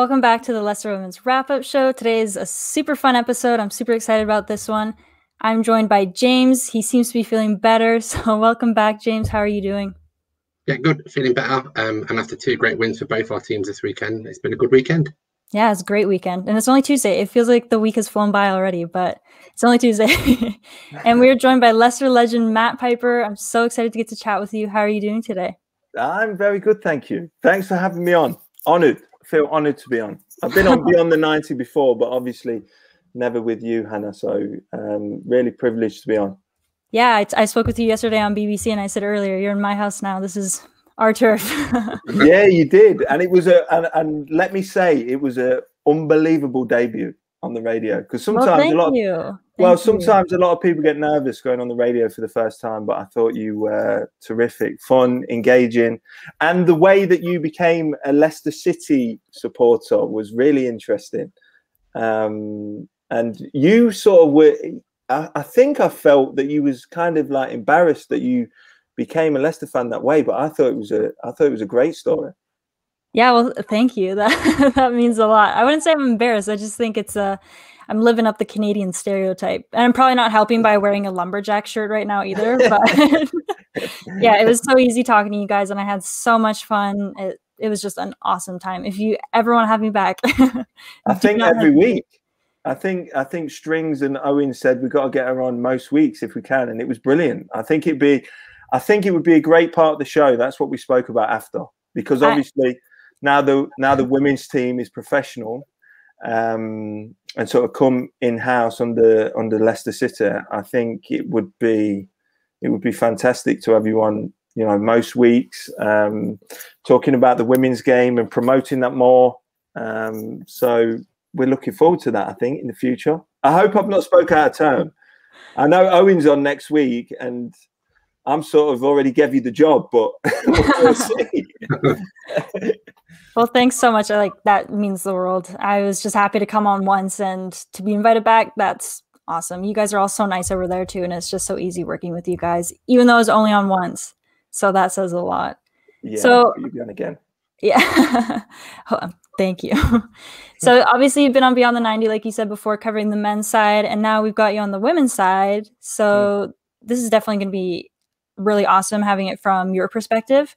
Welcome back to the Leicester Women's Wrap Up Show. Today is a super fun episode. I'm super excited about this one. I'm joined by James. He seems to be feeling better. So, welcome back, James. How are you doing? Yeah, good. Feeling better. Um, and after two great wins for both our teams this weekend, it's been a good weekend. Yeah, it's a great weekend. And it's only Tuesday. It feels like the week has flown by already, but it's only Tuesday. and we're joined by Leicester legend Matt Piper. I'm so excited to get to chat with you. How are you doing today? I'm very good, thank you. Thanks for having me on. Honored. I feel honored to be on. I've been on Beyond the 90 before, but obviously never with you, Hannah. So um, really privileged to be on. Yeah, I, I spoke with you yesterday on BBC, and I said earlier, you're in my house now. This is our turf. yeah, you did, and it was a and, and let me say, it was a unbelievable debut on the radio because sometimes well, a lot. Of, well, sometimes you. a lot of people get nervous going on the radio for the first time, but I thought you were terrific, fun, engaging, and the way that you became a Leicester City supporter was really interesting. Um, and you sort of were. I, I think I felt that you was kind of like embarrassed that you became a Leicester fan that way, but I thought it was a. I thought it was a great story. Yeah, well, thank you. That that means a lot. I wouldn't say I'm embarrassed. I just think it's a I'm living up the Canadian stereotype. And I'm probably not helping by wearing a lumberjack shirt right now either, but yeah, it was so easy talking to you guys and I had so much fun. It it was just an awesome time. If you ever want to have me back, I think every week. I think I think Strings and Owen said we've got to get her on most weeks if we can, and it was brilliant. I think it'd be, I think it would be a great part of the show. That's what we spoke about after, because obviously I, now the now the women's team is professional, um, and sort of come in house under under Leicester City. I think it would be it would be fantastic to have you on. You know, most weeks um, talking about the women's game and promoting that more. Um, so we're looking forward to that. I think in the future. I hope I've not spoke out of turn. I know Owen's on next week, and I'm sort of already gave you the job, but we'll thanks so much. I Like that means the world. I was just happy to come on once and to be invited back. That's awesome. You guys are all so nice over there too, and it's just so easy working with you guys, even though it's only on once. So that says a lot. Yeah, so you've be on again. Yeah. Thank you. so obviously you've been on Beyond the 90, like you said before, covering the men's side, and now we've got you on the women's side. So mm. this is definitely going to be really awesome having it from your perspective.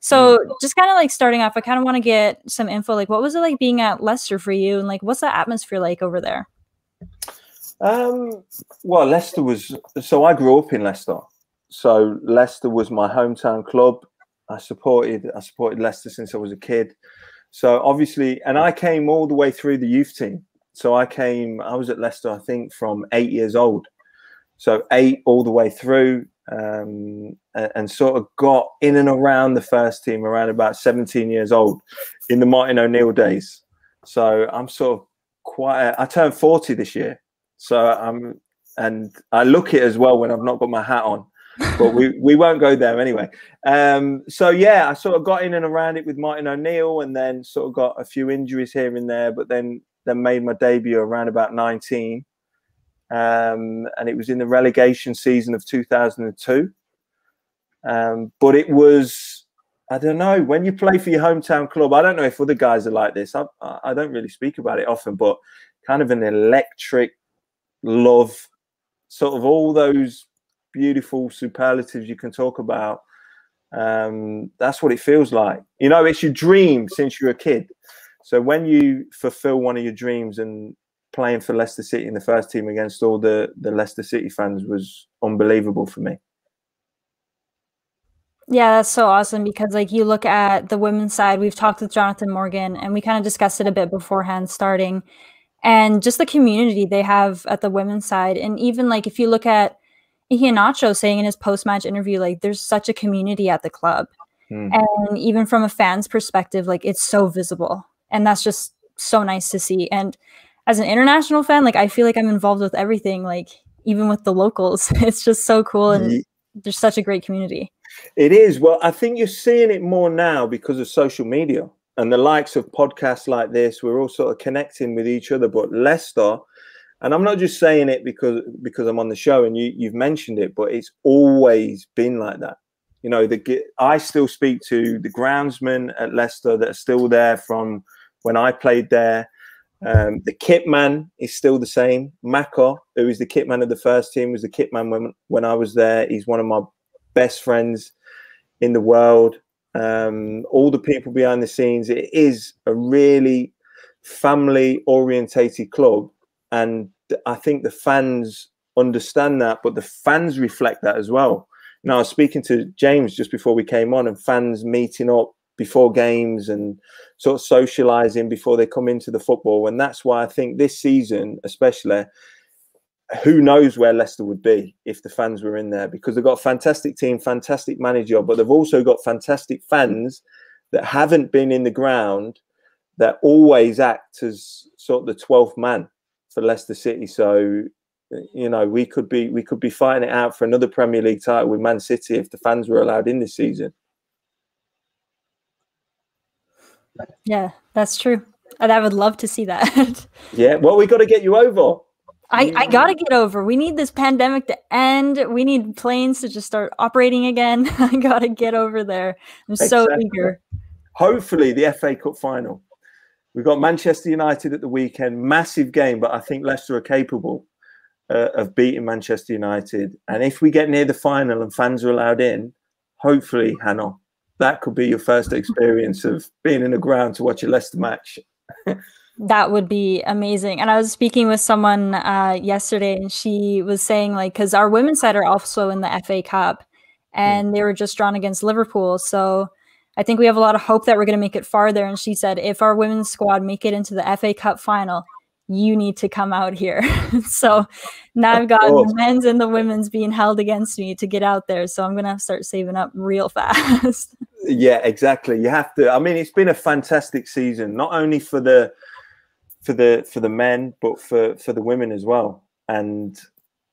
So mm. just kind of like starting off, I kind of want to get some info. Like, what was it like being at Leicester for you, and like, what's the atmosphere like over there? Um, well, Leicester was so I grew up in Leicester, so Leicester was my hometown club. I supported I supported Leicester since I was a kid. So obviously, and I came all the way through the youth team. So I came, I was at Leicester, I think, from eight years old. So eight all the way through, um, and, and, sort of got in and around the first team around about 17 years old in the Martin O'Neill days. So I'm sort of quite, I turned 40 this year. So I'm, and I look it as well when I've not got my hat on but we, we won't go there anyway. Um, so yeah, I sort of got in and around it with Martin O'Neill, and then sort of got a few injuries here and there, but then then made my debut around about 19, um, and it was in the relegation season of 2002. Um, but it was I don't know when you play for your hometown club. I don't know if other guys are like this. I, I don't really speak about it often, but kind of an electric love, sort of all those beautiful superlatives you can talk about. Um, that's what it feels like. You know, it's your dream since you're a kid. So when you fulfill one of your dreams and playing for Leicester City in the first team against all the the Leicester City fans was unbelievable for me. Yeah, that's so awesome because like you look at the women's side, we've talked with Jonathan Morgan and we kind of discussed it a bit beforehand starting and just the community they have at the women's side and even like if you look at Iheanacho saying in his post-match interview, like there's such a community at the club. Mm. And even from a fan's perspective, like it's so visible. And that's just so nice to see. And as an international fan, like I feel like I'm involved with everything, like even with the locals. It's just so cool and there's such a great community. It is. Well, I think you're seeing it more now because of social media and the likes of podcasts like this. We're all sort of connecting with each other. But Leicester and I'm not just saying it because because I'm on the show and you you've mentioned it, but it's always been like that. You know, the I still speak to the groundsmen at Leicester that are still there from when I played there. Um, the kit man is still the same. Maka, who is the kit man of the first team, was the kit man when when I was there. He's one of my best friends in the world. Um, all the people behind the scenes. It is a really family orientated club, and I think the fans understand that, but the fans reflect that as well. Now, I was speaking to James just before we came on, and fans meeting up before games and sort of socializing before they come into the football. And that's why I think this season, especially, who knows where Leicester would be if the fans were in there because they've got a fantastic team, fantastic manager, but they've also got fantastic fans that haven't been in the ground that always act as sort of the 12th man for Leicester City. So you know we could be we could be fighting it out for another Premier League title with Man City if the fans were allowed in this season. Yeah, that's true. And I would love to see that. yeah, well, we got to get you over. I, I gotta get over. We need this pandemic to end. We need planes to just start operating again. I gotta get over there. I'm exactly. so eager. Hopefully, the FA Cup final. We've got Manchester United at the weekend. Massive game, but I think Leicester are capable uh, of beating Manchester United. And if we get near the final and fans are allowed in, hopefully, Hannah, that could be your first experience of being in the ground to watch a Leicester match. that would be amazing. And I was speaking with someone uh, yesterday, and she was saying, like, because our women's side are also in the FA Cup, hmm. and mm. they were just drawn against Liverpool. So I think we have a lot of hope that we're going to make it farther. And she said, if our women's squad make it into the FA Cup final, you need to come out here. so now I've got the men's and the women's being held against me to get out there. So I'm going to start saving up real fast. yeah, exactly. You have to. I mean, it's been a fantastic season, not only for the for the for the men, but for for the women as well. And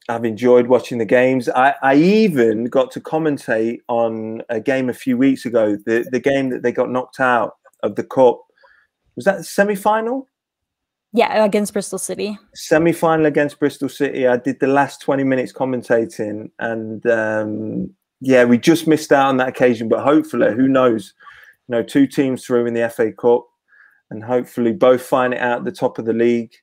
I've enjoyed watching the games. I, I even got to commentate on a game a few weeks ago, the the game that they got knocked out of the cup. Was that the semi final? Yeah, against Bristol City. Semi final against Bristol City. I did the last 20 minutes commentating, and um, yeah, we just missed out on that occasion. But hopefully, who knows? You know, two teams through in the FA Cup, and hopefully both find it out at the top of the league.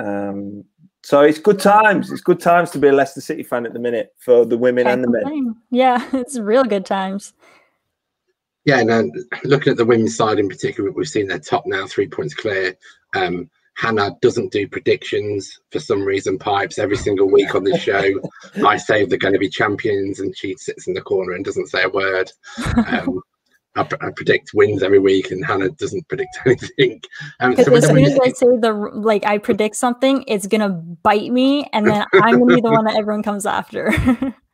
Um, so it's good times. It's good times to be a Leicester City fan at the minute for the women and the men. Yeah, it's real good times. Yeah, and looking at the women's side in particular, we've seen their top now, three points clear. Um, Hannah doesn't do predictions for some reason. Pipes every single week on this show. I say they're going to be champions, and she sits in the corner and doesn't say a word. Um, I, I, predict wins every week, and Hannah doesn't predict anything. Um, so as soon as I say the like, I predict something, it's gonna bite me, and then I'm gonna be the one that everyone comes after.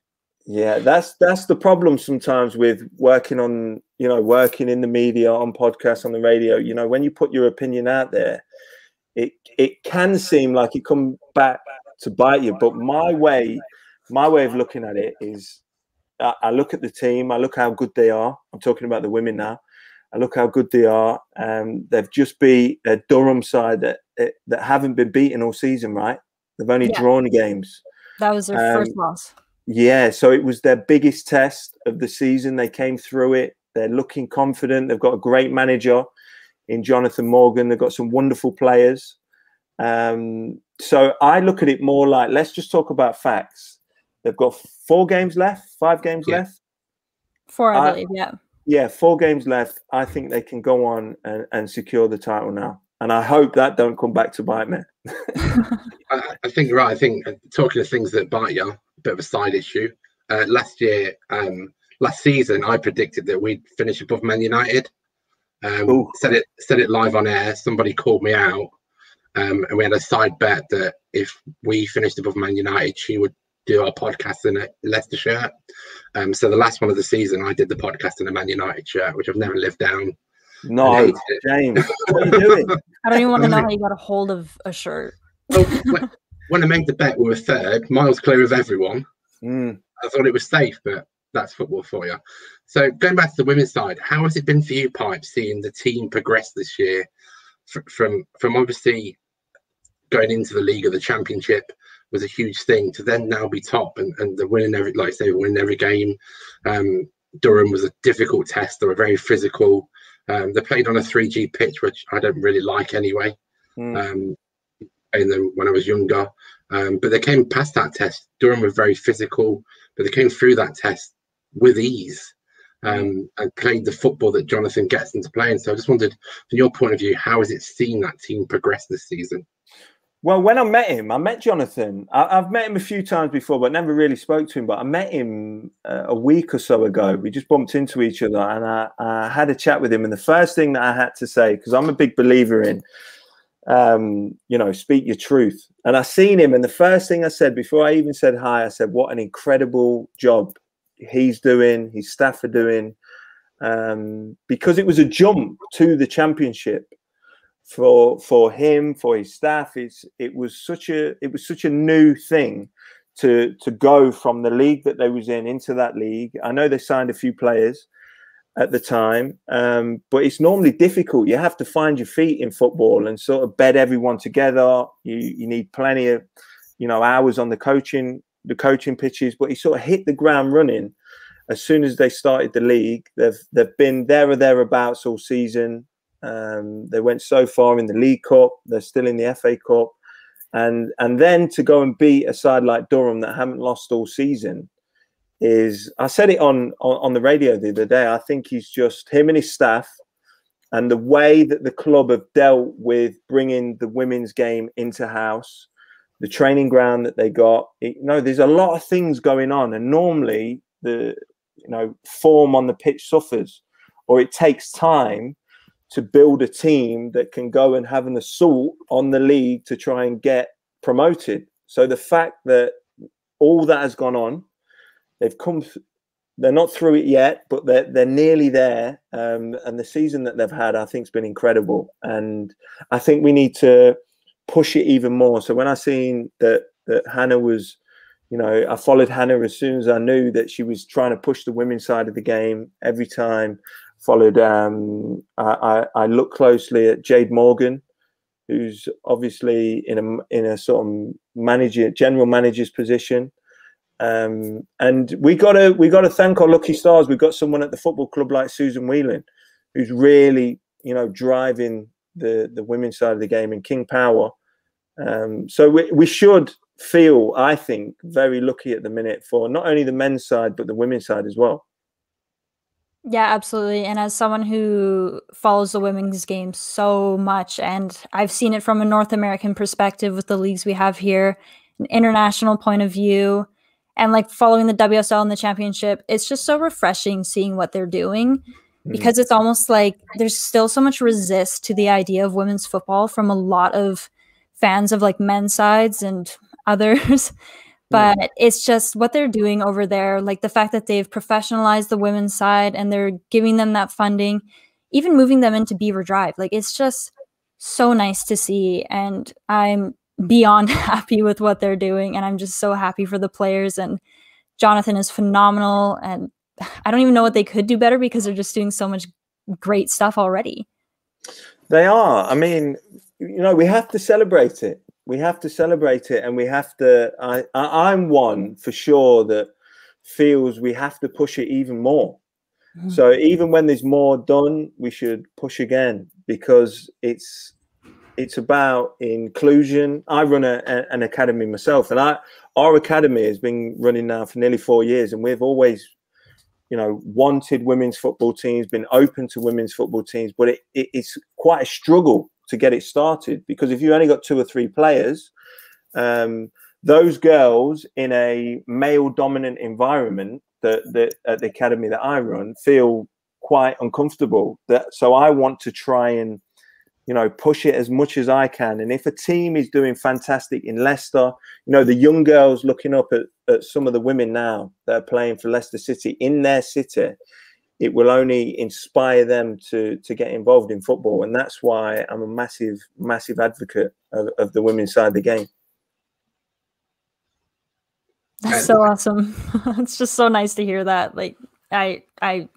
yeah, that's that's the problem sometimes with working on you know working in the media on podcasts on the radio. You know, when you put your opinion out there it it can seem like it come back to bite you. But my way, my way of looking at it is, I, I look at the team. I look how good they are. I'm talking about the women now. I look how good they are. Um, they've just beat a Durham side that that haven't been beaten all season. Right? They've only yeah. drawn games. That was their um, first loss. Yeah, so it was their biggest test of the season. They came through it. They're looking confident. They've got a great manager in Jonathan Morgan. They've got some wonderful players. Um, so I look at it more like let's just talk about facts. They've got four games left, five games yeah. left. Four, I, I believe, yeah. Yeah, four games left. I think they can go on and, and secure the title now. And I hope that don't come back to bite me. I, I, think you're right. I think uh, talking of things that bite you, a bit of a side issue. Uh, last year, um, last season, I predicted that we'd finish above Man United. Um, said it said it live on air. Somebody called me out, um, and we had a side bet that if we finished above Man United, she would do our podcast in a Leicester shirt. Um, so the last one of the season, I did the podcast in a Man United shirt, which I've never lived down. No, James, what are you doing? I don't even want to know how you got a hold of a shirt. well, when, when I made the bet, we were third, miles clear of everyone. Mm. I thought it was safe, but that's football for you. So going back to the women's side, how has it been for you, Pipe, seeing the team progress this year from from obviously going into the league of the championship was a huge thing to then now be top and, and the winning every like say winning every game. Um, Durham was a difficult test. They were very physical. Um, they played on a 3G pitch, which I don't really like anyway. Mm. Um, playing them when I was younger, um, but they came past that test. Durham were very physical, but they came through that test with ease um, and played the football that Jonathan gets into playing. So I just wondered, from your point of view, how has it seen that team progress this season? Well, when I met him, I met Jonathan. I, have met him a few times before, but never really spoke to him. But I met him uh, a week or so ago. We just bumped into each other, and I, I had a chat with him. And the first thing that I had to say, because I'm a big believer in, um, you know, speak your truth. And I seen him, and the first thing I said before I even said hi, I said, "What an incredible job he's doing, his staff are doing," um, because it was a jump to the championship for for him for his staff it's it was such a it was such a new thing to to go from the league that they was in into that league. I know they signed a few players at the time um, but it's normally difficult. You have to find your feet in football and sort of bed everyone together. You you need plenty of you know hours on the coaching the coaching pitches but he sort of hit the ground running as soon as they started the league they've they've been there or thereabouts all season um, they went so far in the League Cup. They're still in the FA Cup, and and then to go and beat a side like Durham that haven't lost all season is. I said it on on, on the radio the other day. I think he's just him and his staff, and the way that the club have dealt with bringing the women's game into house, the training ground that they got. It, you know, there's a lot of things going on, and normally the you know form on the pitch suffers, or it takes time to build a team that can go and have an assault on the league to try and get promoted. So the fact that all that has gone on, they've come, they're not through it yet, but they're they're nearly there. Um, and the season that they've had, I think, has been incredible. And I think we need to push it even more. So when I seen that that Hannah was, you know, I followed Hannah as soon as I knew that she was trying to push the women's side of the game every time followed. Um, I, I, look closely at Jade Morgan, who's obviously in a in a sort of manager, general manager's position. Um, and we got to we got to thank our lucky stars. We've got someone at the football club like Susan Whelan, who's really you know driving the the women's side of the game and King Power. Um, so we, we should feel, I think, very lucky at the minute for not only the men's side but the women's side as well. Yeah, absolutely. And as someone who follows the women's game so much, and I've seen it from a North American perspective with the leagues we have here, an international point of view, and like following the WSL and the championship, it's just so refreshing seeing what they're doing. Because it's almost like there's still so much resist to the idea of women's football from a lot of fans of like men's sides and others but yeah. it's just what they're doing over there like the fact that they've professionalized the women's side and they're giving them that funding even moving them into Belvoir Drive like it's just so nice to see and i'm beyond happy with what they're doing and i'm just so happy for the players and jonathan is phenomenal and i don't even know what they could do better because they're just doing so much great stuff already. They are. I mean you know we have to celebrate it. We have to celebrate it and we have to I, I i'm one for sure that feels we have to push it even more. Mm-hmm. so even when there's more done we should push again because it's it's about inclusion. I run a, a, an academy myself and i our academy has been running now for nearly four years and we've always you know wanted women's football teams been open to women's football teams but it, it, it's quite a struggle to get it started because if you only got two or three players um, those girls in a male dominant environment that, that at the academy that i run feel quite uncomfortable that so i want to try and you know push it as much as i can. And if a team is doing fantastic in leicester you know the young girls looking up at, at some of the women now that are playing for leicester city in their city it will only inspire them to to get involved in football, and that's why I'm a massive, massive advocate of, of the women's side of the game. That's so awesome. it's just so nice to hear that. Like I I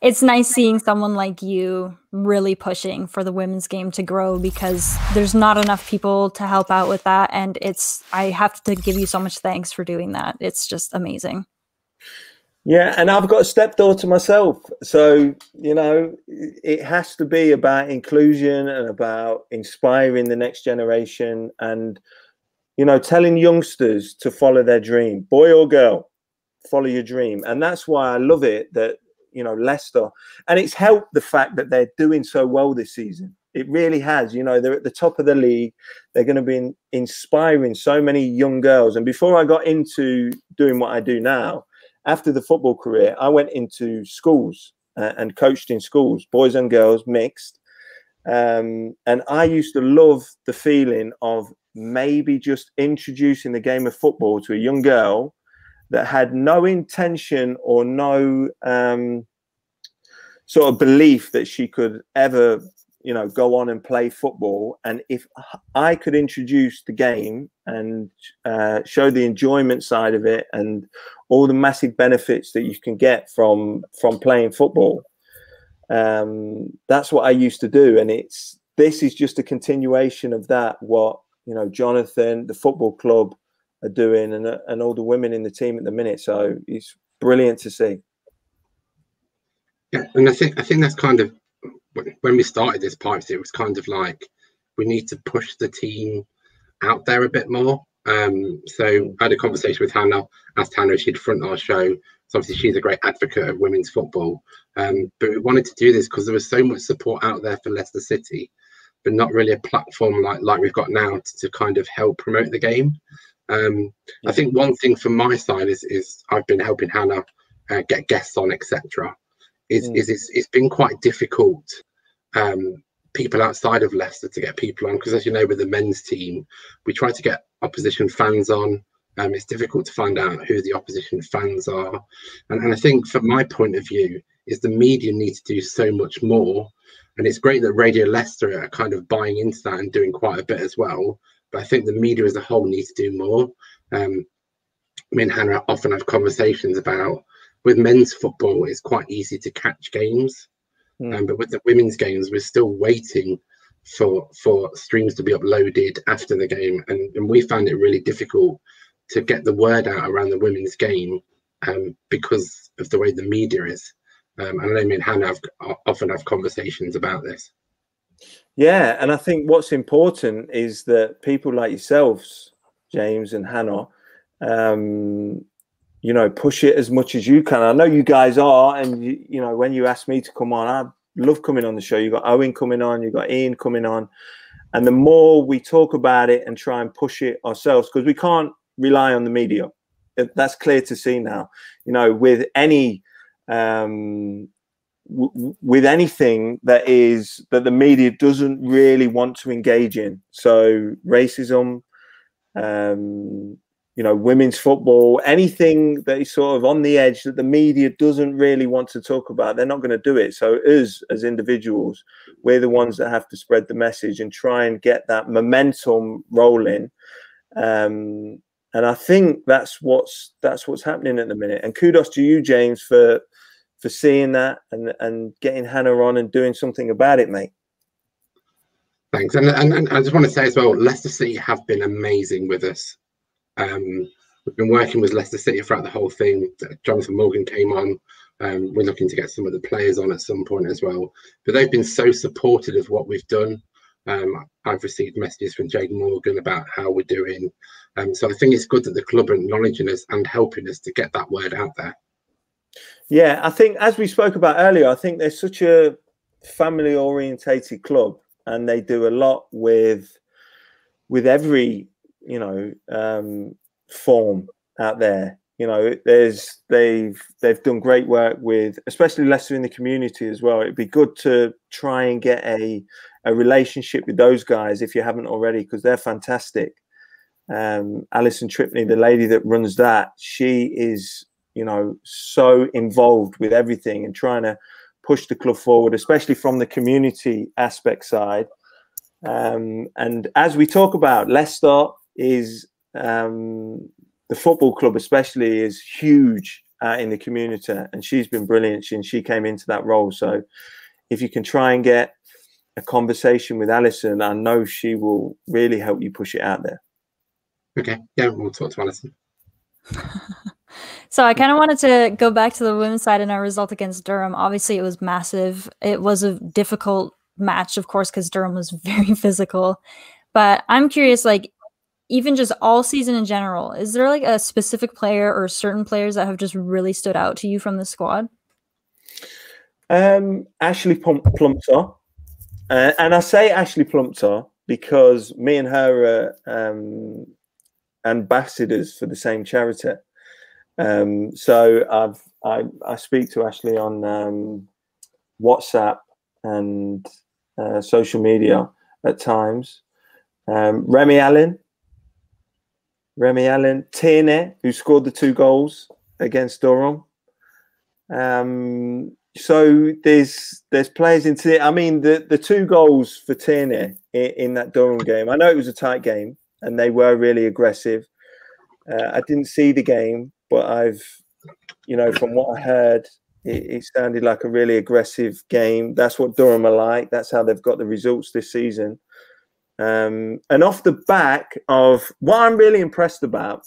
it's nice seeing someone like you really pushing for the women's game to grow because there's not enough people to help out with that and it's I have to give you so much thanks for doing that. It's just amazing. Yeah, and I've got a stepdaughter myself. So, you know, it has to be about inclusion and about inspiring the next generation and, you know, telling youngsters to follow their dream, boy or girl, follow your dream. And that's why I love it that, you know, Leicester, and it's helped the fact that they're doing so well this season. It really has. You know, they're at the top of the league. They're going to be in, inspiring so many young girls. And before I got into doing what I do now, after the football career, I went into schools uh, and coached in schools, boys and girls mixed. Um, and I used to love the feeling of maybe just introducing the game of football to a young girl that had no intention or no um, sort of belief that she could ever you know go on and play football. And if i could introduce the game and uh, show the enjoyment side of it and all the massive benefits that you can get from from playing football um, that's what i used to do. And it's this is just a continuation of that what you know jonathan the football club are doing and, and all the women in the team at the minute so it's brilliant to see yeah and i think i think that's kind of when we started this pipes, it was kind of like we need to push the team out there a bit more. Um, so I had a conversation with Hannah, asked Hannah if she'd front our show. So obviously she's a great advocate of women's football. Um, but we wanted to do this because there was so much support out there for Leicester City, but not really a platform like like we've got now to, to kind of help promote the game. Um, I think one thing from my side is is I've been helping Hannah uh, get guests on, etc is, mm. is it's, it's been quite difficult um, people outside of Leicester to get people on because as you know with the men's team we try to get opposition fans on. Um, it's difficult to find out who the opposition fans are. And, and I think from my point of view is the media need to do so much more. And it's great that Radio Leicester are kind of buying into that and doing quite a bit as well but I think the media as a whole needs to do more um, me and Hannah often have conversations about with men's football, it's quite easy to catch games. Mm. Um, but with the women's games, we're still waiting for for streams to be uploaded after the game, and, and we found it really difficult to get the word out around the women's game um, because of the way the media is. Um, and I know me and Hannah have, often have conversations about this. Yeah, and I think what's important is that people like yourselves, James and Hannah, um, you know, push it as much as you can. I know you guys are, and you, you know, when you asked me to come on, I love coming on the show. You got Owen coming on, you got Ian coming on, and the more we talk about it and try and push it ourselves, because we can't rely on the media. That's clear to see now. You know, with any um, with anything that is that the media doesn't really want to engage in. So racism, um, you know, women's football, anything that is sort of on the edge that the media doesn't really want to talk about, they're not going to do it. So, us as individuals, we're the ones that have to spread the message and try and get that momentum rolling. Um, and I think that's what's that's what's happening at the minute. And kudos to you, James, for for seeing that and and getting Hannah on and doing something about it, mate. Thanks, and, and, and I just want to say as well, Leicester City have been amazing with us. Um, we've been working with Leicester City throughout the whole thing. Jonathan Morgan came on. Um, we're looking to get some of the players on at some point as well. But they've been so supportive of what we've done. Um, I've received messages from Jade Morgan about how we're doing. Um, so I think it's good that the club are acknowledging us and helping us to get that word out there. Yeah, I think as we spoke about earlier, I think they're such a family orientated club and they do a lot with with every you know um, form out there. You know, there's they've they've done great work with, especially Leicester in the community as well. It'd be good to try and get a a relationship with those guys if you haven't already, because they're fantastic. Um, Alison Tripney, the lady that runs that, she is you know so involved with everything and trying to push the club forward, especially from the community aspect side. Um, and as we talk about Leicester, is um, the football club, especially, is huge uh, in the community, and she's been brilliant since she came into that role. So, if you can try and get a conversation with Alison, I know she will really help you push it out there. Okay, yeah, we'll talk to Alison. So I kind of wanted to go back to the women's side and our result against Durham. Obviously, it was massive. It was a difficult match, of course, because Durham was very physical. But I'm curious, like, even just all season in general, is there like a specific player or certain players that have just really stood out to you from the squad? Um, Ashley Plumptre. Uh, and I say Ashley Plumptre because me and her are um, ambassadors for the same charity. Um, so I've I, I speak to Ashley on um, WhatsApp and uh, social media at times. Um, Remi Allen, Remi Allen, Tierney, who scored the two goals against Durham. Um, so there's there's players into it. I mean, the the two goals for Tierney in, in, that Durham game. I know it was a tight game, and they were really aggressive. Uh, I didn't see the game, but I've, you know, from what I heard, it, it, sounded like a really aggressive game. That's what Durham are like. That's how they've got the results this season. Um, and off the back of what I'm really impressed about,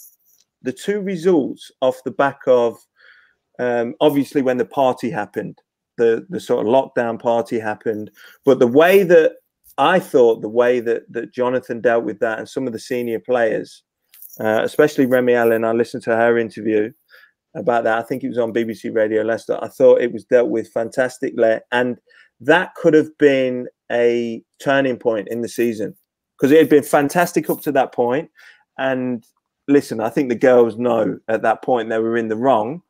the two results off the back of um, obviously when the party happened, the the sort of lockdown party happened, but the way that I thought the way that that Jonathan dealt with that and some of the senior players, uh, especially Remi Allen, I listened to her interview about that. I think it was on BBC Radio Leicester. I thought it was dealt with fantastically, and that could have been a turning point in the season because it had been fantastic up to that point. And listen, I think the girls know at that point they were in the wrong,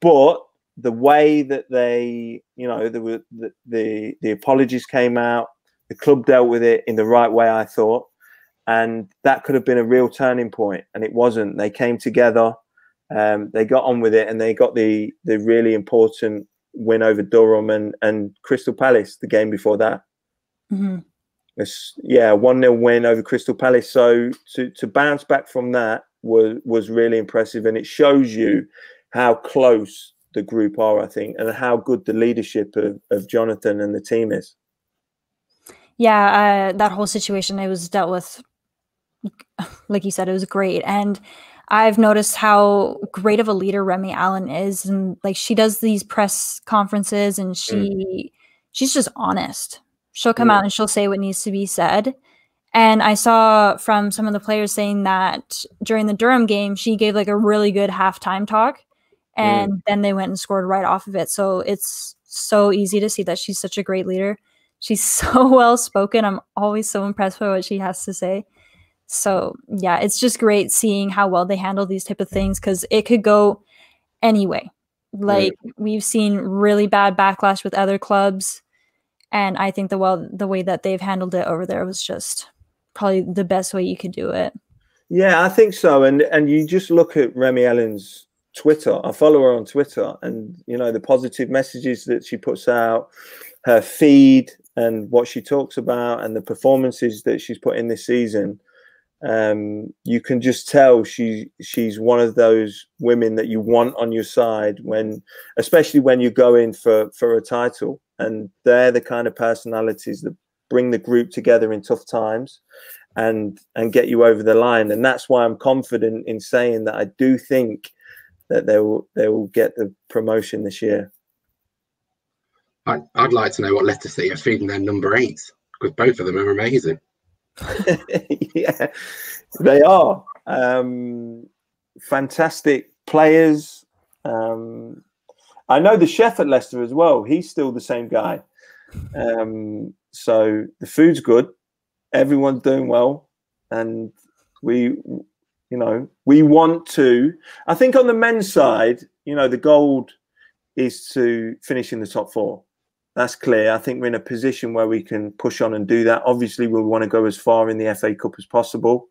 but the way that they, you know, the, the the the apologies came out, the club dealt with it in the right way, I thought, and that could have been a real turning point, and it wasn't. They came together, um, they got on with it, and they got the the really important win over Durham and and Crystal Palace the game before that. Mm-hmm. It's, yeah, one 0 win over Crystal Palace. So to to bounce back from that was was really impressive, and it shows you how close the group are, I think, and how good the leadership of, of Jonathan and the team is. Yeah, uh, that whole situation it was dealt with, like you said, it was great, and I've noticed how great of a leader Remi Allen is, and like she does these press conferences, and she mm. she's just honest. She'll come mm. out and she'll say what needs to be said. And I saw from some of the players saying that during the Durham game, she gave like a really good halftime talk Mm. and mm. then they went and scored right off of it. So it's so easy to see that she's such a great leader. She's so well spoken. I'm always so impressed by what she has to say. So yeah, it's just great seeing how well they handle these type of things because it could go anyway. Like right. we've seen really bad backlash with other clubs, and I think the well the way that they've handled it over there was just probably the best way you could do it. Yeah, I think so. And and you just look at Remi Allen's Twitter. I follow her on Twitter, and you know the positive messages that she puts out, her feed, and what she talks about, and the performances that she's put in this season. Um, you can just tell she she's one of those women that you want on your side when, especially when you go in for for a title, and they're the kind of personalities that bring the group together in tough times and and get you over the line and that's why i'm confident in saying that i do think that they will they will get the promotion this year. I, would like to know what Leicester City are feeding their number eight because both of them are amazing. yeah, they are um, fantastic players. Um, I know the chef at Leicester as well. He's still the same guy. Um, so the food's good. Everyone's doing well, and we you know, we want to. I think on the men's side, you know, the goal is to finish in the top four. That's clear. I think we're in a position where we can push on and do that. Obviously, we'll want to go as far in the FA Cup as possible.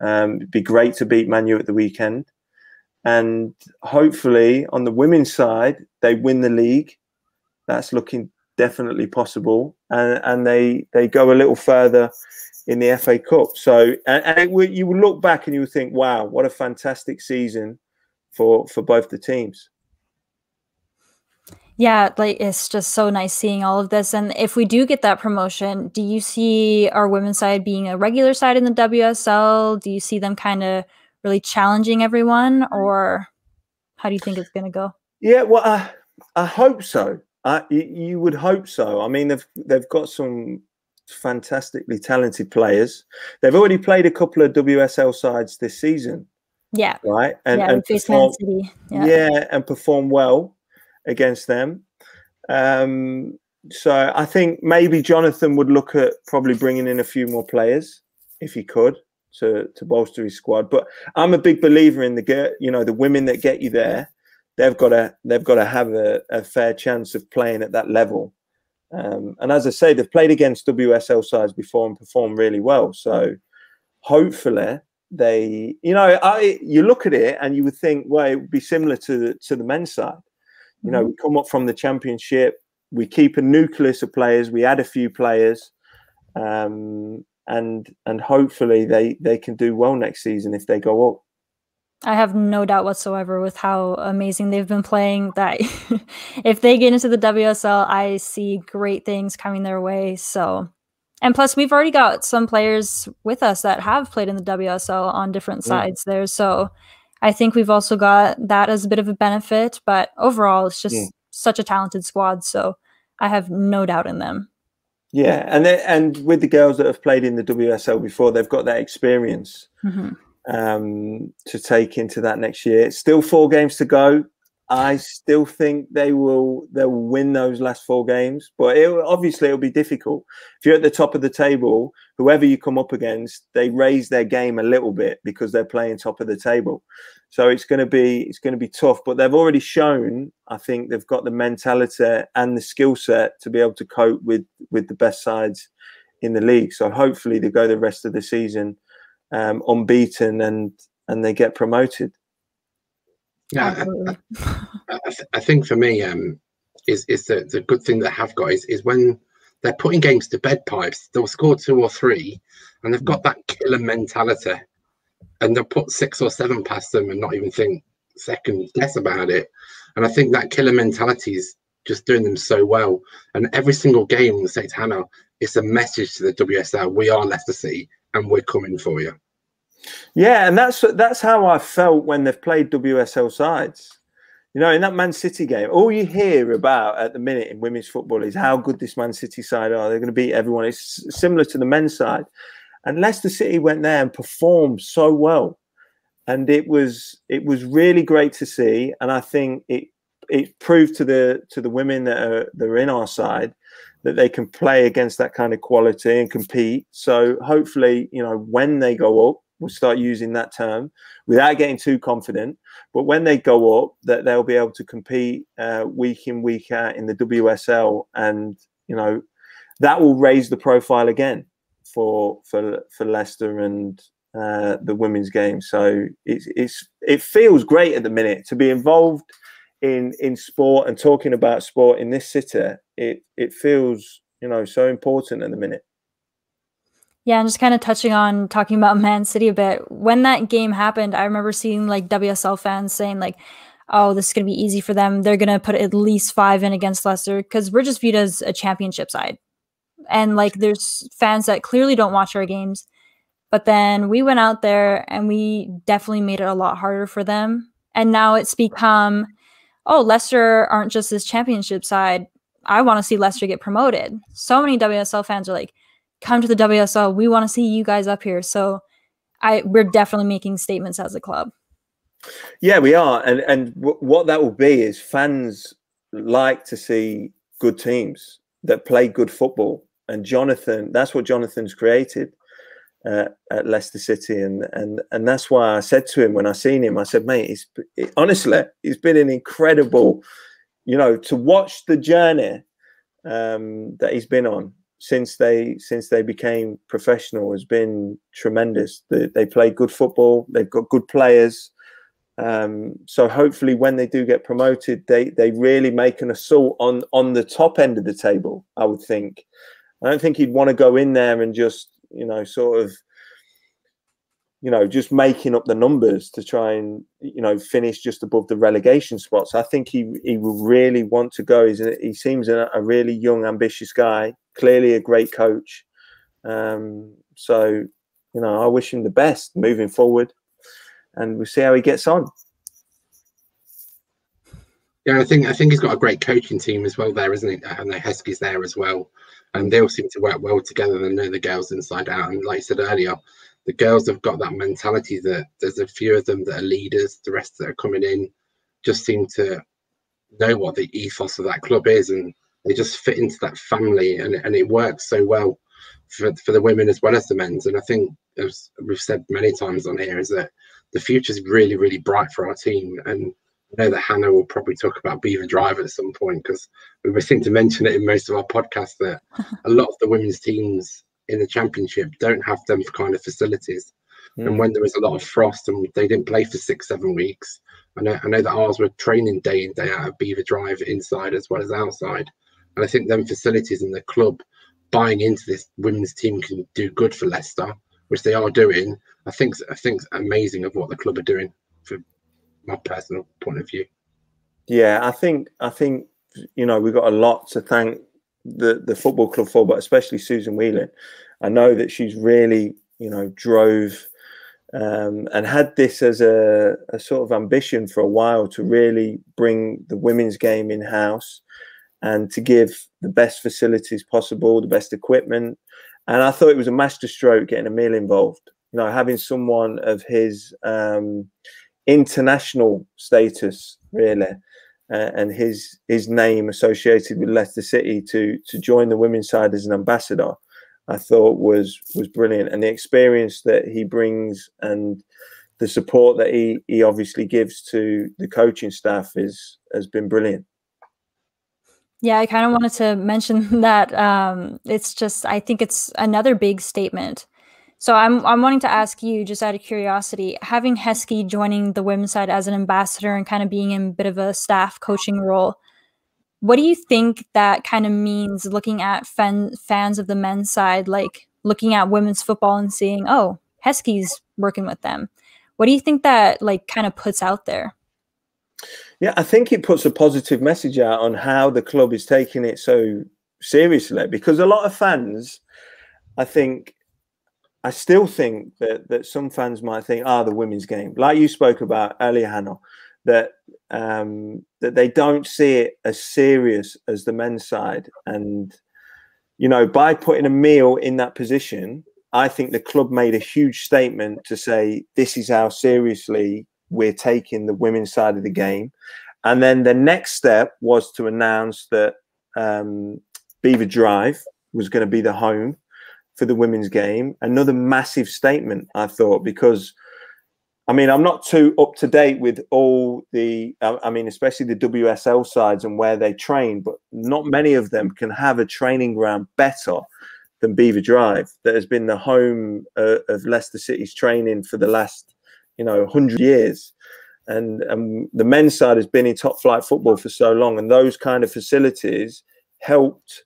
Um, it'd be great to beat Manu at the weekend. And hopefully, on the women's side, they win the league. That's looking definitely possible. And, and they, they go a little further in the FA Cup. So, and, and you would look back and you will think, wow, what a fantastic season for for both the teams. Yeah, like it's just so nice seeing all of this. And if we do get that promotion, do you see our women's side being a regular side in the WSL? Do you see them kind of really challenging everyone, or How do you think it's going to go? Yeah, well, I, I hope so. I, you would hope so. I mean, they've they've got some fantastically talented players. They've already played a couple of WSL sides this season. Yeah. Right. And, yeah, and perform. Yeah. yeah, and perform well against them. Um, so I think maybe Jonathan would look at probably bringing in a few more players if he could to to bolster his squad. But I'm a big believer in the you know the women that get you there. They've got to they've got to have a, a fair chance of playing at that level. Um, and as I say, they've played against WSL sides before and performed really well. So hopefully they, you know, I you look at it and you would think, well, it would be similar to the, to the men's side. You know, mm-hmm. we come up from the championship, we keep a nucleus of players, we add a few players, um, and and hopefully they they can do well next season if they go up. I have no doubt whatsoever with how amazing they've been playing. That if they get into the WSL, I see great things coming their way. So, and plus, we've already got some players with us that have played in the WSL on different sides yeah. there. So, I think we've also got that as a bit of a benefit. But overall, it's just yeah. such a talented squad. So, I have no doubt in them. Yeah, and they, and with the girls that have played in the WSL before, they've got that experience. Mm-hmm um, to take into that next year. Still four games to go. I still think they will they'll win those last four games, but it, obviously it'll be difficult. If you're at the top of the table, whoever you come up against, they raise their game a little bit because they're playing top of the table. So it's going to be it's going to be tough. But they've already shown, I think they've got the mentality and the skill set to be able to cope with with the best sides in the league. So hopefully they go the rest of the season um, unbeaten and and they get promoted. Yeah, I, I, I, think for me, um, is is the, the good thing that have got is is when they're putting games to bed pipes, they'll score two or three, and they've got that killer mentality, and they'll put six or seven past them and not even think second guess about it. And I think that killer mentality is just doing them so well. And every single game, the say to Hannah, it's a message to the WSL: we are Leicester City, and we're coming for you. Yeah, and that's that's how I felt when they've played WSL sides. You know, in that Man City game, all you hear about at the minute in women's football is how good this Man City side are. They're going to beat everyone. It's similar to the men's side. And Leicester City went there and performed so well. And it was it was really great to see. And I think it it proved to the to the women that are that are in our side that they can play against that kind of quality and compete. So hopefully, you know, when they go up, we'll start using that term without getting too confident. But when they go up, that they'll be able to compete uh, week in week out in the WSL, and you know that will raise the profile again for for for Leicester and uh, the women's game. So it's it's it feels great at the minute to be involved in in sport and talking about sport in this city. It it feels you know so important at the minute. Yeah, and just kind of touching on talking about Man City a bit. When that game happened, I remember seeing like WSL fans saying like, "Oh, this is gonna be easy for them. They're gonna put at least five in against Leicester because we're just viewed as a championship side." And like, there's fans that clearly don't watch our games, but then we went out there and we definitely made it a lot harder for them. And now it's become, oh, Leicester aren't just this championship side. I want to see Leicester get promoted. So many WSL fans are like come to the WSL. We want to see you guys up here. So I we're definitely making statements as a club. Yeah, we are, and and w- what that will be is fans like to see good teams that play good football, and Jonathan. That's what Jonathan's created uh, at Leicester City, and and and that's why I said to him when I seen him, I said, mate, it's it, honestly, it's been an incredible, you know, to watch the journey um, that he's been on since they since they became professional has been tremendous. They, they play good football. They've got good players. Um, so hopefully, when they do get promoted, they they really make an assault on on the top end of the table. I would think. I don't think he'd want to go in there and just you know sort of you know, just making up the numbers to try and you know finish just above the relegation spots. I think he he will really want to go. He's he seems a, a, really young, ambitious guy. Clearly, a great coach. Um, so, you know, I wish him the best moving forward, and we'll see how he gets on. Yeah, I think I think he's got a great coaching team as well there, isn't he? And the Heskey's there as well, and they all seem to work well together. They know the girls inside out, and like I said earlier, the girls have got that mentality that there's a few of them that are leaders. The rest that are coming in just seem to know what the ethos of that club is, and they just fit into that family, and and it works so well for for the women as well as the men's. And I think, as we've said many times on here, is that the future is really really bright for our team. And I know that Hannah will probably talk about Belvoir Drive at some point because we seem to mention it in most of our podcasts that a lot of the women's teams in the championship don't have them kind of facilities. Mm. And when there was a lot of frost and they didn't play for six, seven weeks, I know I know that ours were training day in, day out at Belvoir Drive inside as well as outside. And I think them facilities and the club buying into this women's team can do good for Leicester, which they are doing. I think I think amazing of what the club are doing for my personal point of view. Yeah, I think I think you know we've got a lot to thank the the football club for, but especially Susan Whelan. I know that she's really you know drove um, and had this as a, a, sort of ambition for a while to really bring the women's game in house and to give the best facilities possible, the best equipment. And I thought it was a masterstroke getting Emile involved. You know, having someone of his um, international status, really, uh, and his his name associated with Leicester City to to join the women's side as an ambassador, I thought was was brilliant, and the experience that he brings and the support that he he obviously gives to the coaching staff is has been brilliant. Yeah, I kind of wanted to mention that um, it's just I think it's another big statement so I'm I'm wanting to ask you, just out of curiosity, having Heskey joining the women's side as an ambassador and kind of being in a bit of a staff coaching role, what do you think that kind of means looking at fan, fans of the men's side, like looking at women's football and seeing, oh, Heskey's working with them? What do you think that like kind of puts out there? Yeah, I think it puts a positive message out on how the club is taking it so seriously because a lot of fans, I think, I still think that that some fans might think, ah, the women's game, like you spoke about earlier, Hannah, that um, that they don't see it as serious as the men's side, and you know, by putting Emile in that position, I think the club made a huge statement to say this is how seriously we're taking the women's side of the game, and then the next step was to announce that um, Belvoir Drive was going to be the home for the women's game. Another massive statement, I thought, because I mean, I'm not too up to date with all the, I mean, especially the WSL sides and where they train, but not many of them can have a training ground better than Belvoir Drive, that has been the home uh, of Leicester City's training for the last, you know, 100 years. And, and the men's side has been in top flight football for so long, and those kind of facilities helped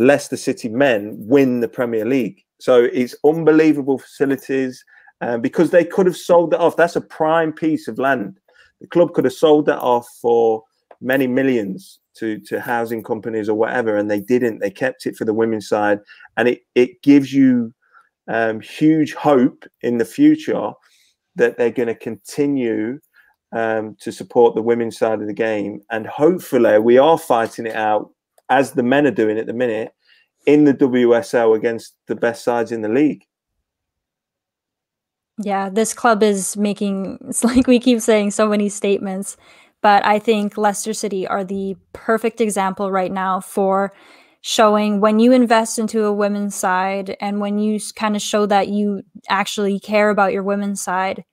Leicester City men win the Premier League. So it's unbelievable facilities uh, because they could have sold that off. That's a prime piece of land. The club could have sold that off for many millions to, to housing companies or whatever, and they didn't. They kept it for the women's side, and it, it gives you um, huge hope in the future that they're going to continue um, to support the women's side of the game. And hopefully, we are fighting it out as the men are doing at the minute in the WSL against the best sides in the league. Yeah, this club is making it's like we keep saying so many statements, but I think Leicester City are the perfect example right now for showing when you invest into a women's side and when you kind of show that you actually care about your women's side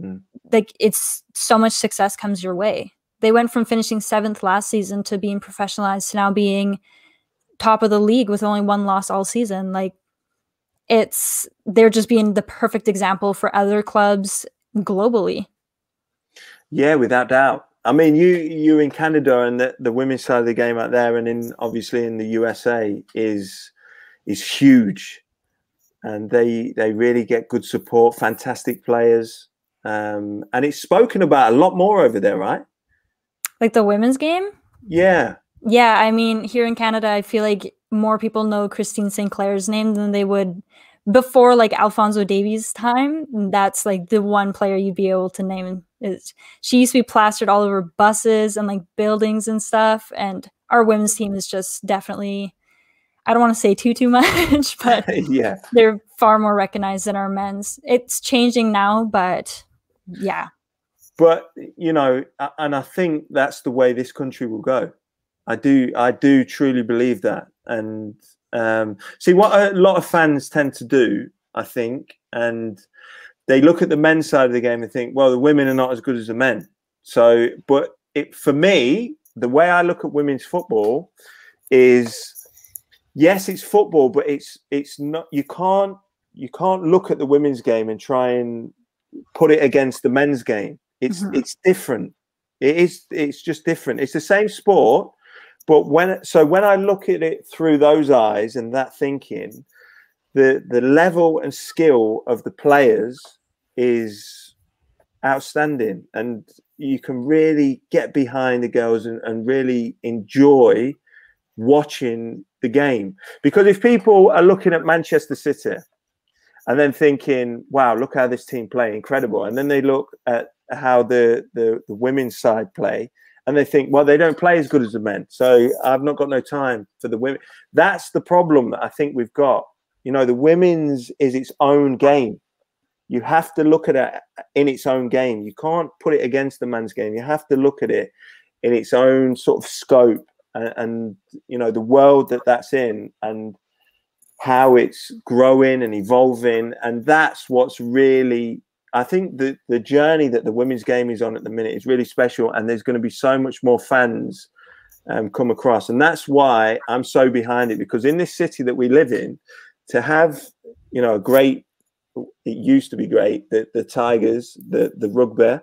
mm. like it's so much success comes your way they went from finishing seventh last season to being professionalized to now being top of the league with only one loss all season. Like it's they're just being the perfect example for other clubs globally. Yeah, without doubt. I mean, you you in Canada and the, the women's side of the game out there, and in obviously in the USA is is huge, and they they really get good support, fantastic players, um, and it's spoken about a lot more over there, right? Like the women's game? Yeah. Yeah, I mean, here in Canada, I feel like more people know Christine Sinclair's name than they would before like Alfonso Davies' time. That's like the one player you'd be able to name It's, she used to be plastered all over buses and like buildings and stuff. And our women's team is just definitely, I don't want to say too, too much, but yeah, they're far more recognized than our men's. It's changing now, but yeah. But, you know, and I think that's the way this country will go. I do, I do truly believe that. And um, see, what a lot of fans tend to do, I think, and they look at the men's side of the game and think, well, the women are not as good as the men. So, but it, for me, the way I look at women's football is, yes, it's football, but it's it's not. You can't you can't look at the women's game and try and put it against the men's game. It's mm-hmm. it's different. It is. It's just different. It's the same sport, but when so when I look at it through those eyes and that thinking, the the level and skill of the players is outstanding and you can really get behind the girls and, and really enjoy watching the game because if people are looking at manchester city and then thinking wow look how this team play incredible and then they look at how the, the the women's side play and they think, well, they don't play as good as the men, so I've not got no time for the women. That's the problem that I think we've got. You know, the women's is its own game. You have to look at it in its own game. You can't put it against the man's game. You have to look at it in its own sort of scope and, and you know the world that that's in and how it's growing and evolving. And that's what's really I think the the journey that the women's game is on at the minute is really special, and there's going to be so much more fans um, come across, and that's why I'm so behind it. Because in this city that we live in, to have you know a great, it used to be great, the the Tigers, the the rugby,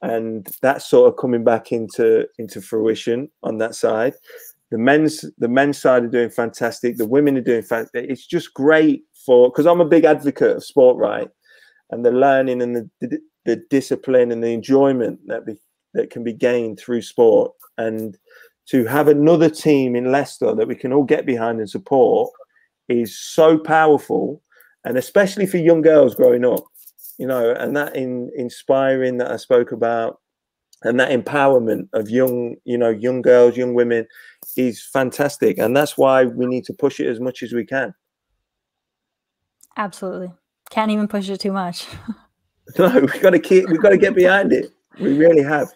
and that's sort of coming back into into fruition on that side. The men's the men's side are doing fantastic. The women are doing fantastic. It's just great for because I'm a big advocate of sport, right? And the learning and the, the, the discipline and the enjoyment that be, that can be gained through sport. And to have another team in Leicester that we can all get behind and support is so powerful and especially for young girls growing up you know and that in inspiring that I spoke about and that empowerment of young you know young girls young women is fantastic. And that's why we need to push it as much as we can. Absolutely can't even push it too much. no, we've got to keep. We've got to get behind it. We really have.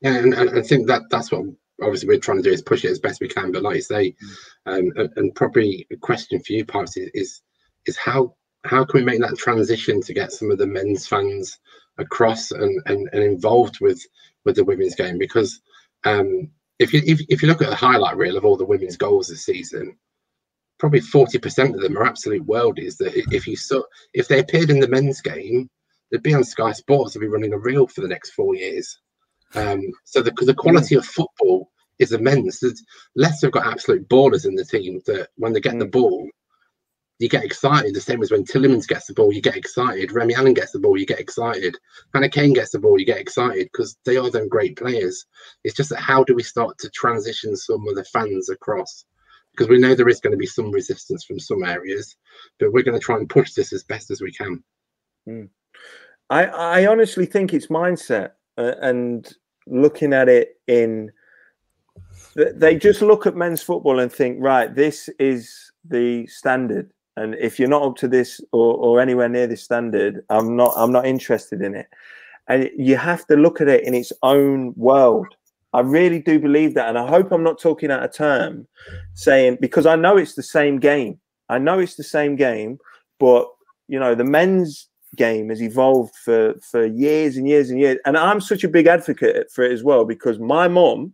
Yeah, and, and I think that that's what obviously we're trying to do is push it as best we can. But like you say, um, and, and probably a question for you, Pipes, is, is is how how can we make that transition to get some of the men's fans across and, and, and involved with with the women's game? Because um, if you if, if you look at the highlight reel of all the women's goals this season, probably 40% of them are absolute worldies that if you saw if they appeared in the men's game they'd be on sky sports they'd be running a reel for the next four years. Um, so the, the quality mm. of football is immense. There's, leicester have got absolute ballers in the team that when they get mm. the ball you get excited the same as when Tielemans gets the ball you get excited. Remi Allen gets the ball you get excited. Hannah Cain gets the ball you get excited because they are them great players. It's just that how do we start to transition some of the fans across because we know there is going to be some resistance from some areas, but we're going to try and push this as best as we can. Mm. I, I honestly think it's mindset uh, and looking at it in they just look at men's football and think right this is the standard and if you're not up to this or, or anywhere near this standard i'm not i'm not interested in it and you have to look at it in its own world I really do believe that. And I hope I'm not talking out of term saying, because I know it's the same game. I know it's the same game, but, you know, the men's game has evolved for, for years and years and years. And I'm such a big advocate for it as well, because my mom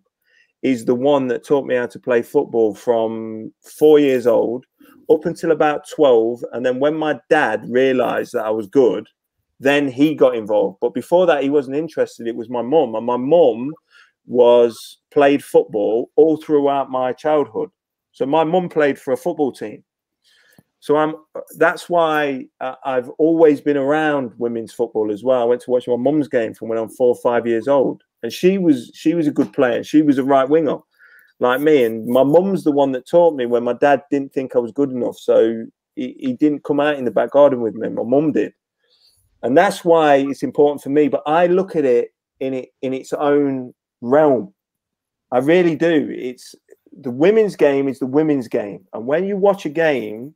is the one that taught me how to play football from four years old up until about 12. And then when my dad realized that I was good, then he got involved. But before that, he wasn't interested. It was my mom. And my mom was played football all throughout my childhood. So my mum played for a football team. So I'm. That's why uh, I've always been around women's football as well. I went to watch my mum's game from when I'm four or five years old, and she was she was a good player. She was a right winger, like me. And my mum's the one that taught me when my dad didn't think I was good enough, so he, he didn't come out in the back garden with me. My mum did, and that's why it's important for me. But I look at it in it in its own realm. I really do. It's the women's game is the women's game, and when you watch a game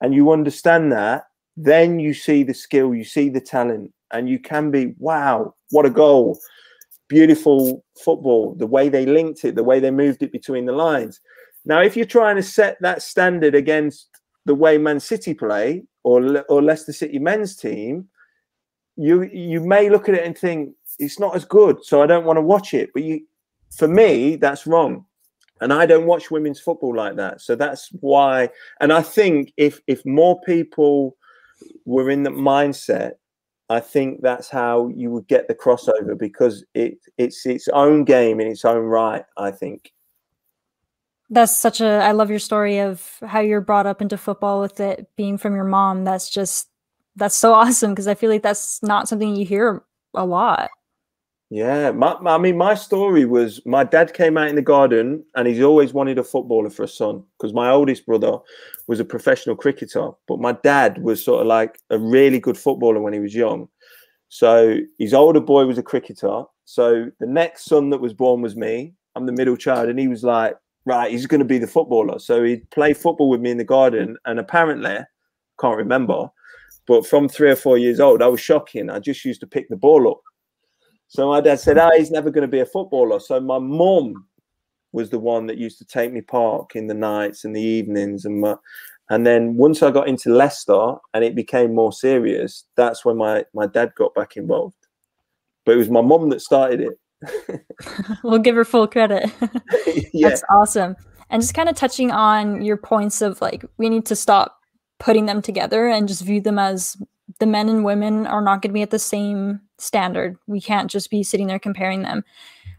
and you understand that, then you see the skill, you see the talent, and you can be wow, what a goal! Beautiful football, the way they linked it, the way they moved it between the lines. Now, if you're trying to set that standard against the way Man City play or or Leicester City men's team, you you may look at it and think it's not as good, so I don't want to watch it. But you, for me, that's wrong, and I don't watch women's football like that. So that's why. And I think if if more people were in the mindset, I think that's how you would get the crossover because it it's its own game in its own right. I think that's such a i love your story of how you're brought up into football with it being from your mom that's just that's so awesome because i feel like that's not something you hear a lot yeah my, i mean my story was my dad came out in the garden and he's always wanted a footballer for a son because my oldest brother was a professional cricketer but my dad was sort of like a really good footballer when he was young so his older boy was a cricketer so the next son that was born was me i'm the middle child and he was like right, he's going to be the footballer. So he'd play football with me in the garden. And apparently, can't remember, but from three or four years old, I was shocking. I just used to pick the ball up. So my dad said, ah, he's never going to be a footballer. So my mum was the one that used to take me park in the nights and the evenings. And my, and then once I got into Leicester and it became more serious, that's when my, my dad got back involved. But it was my mum that started it. we'll give her full credit. yeah. That's awesome. And just kind of touching on your points of like, we need to stop putting them together and just view them as the men and women are not going to be at the same standard. We can't just be sitting there comparing them.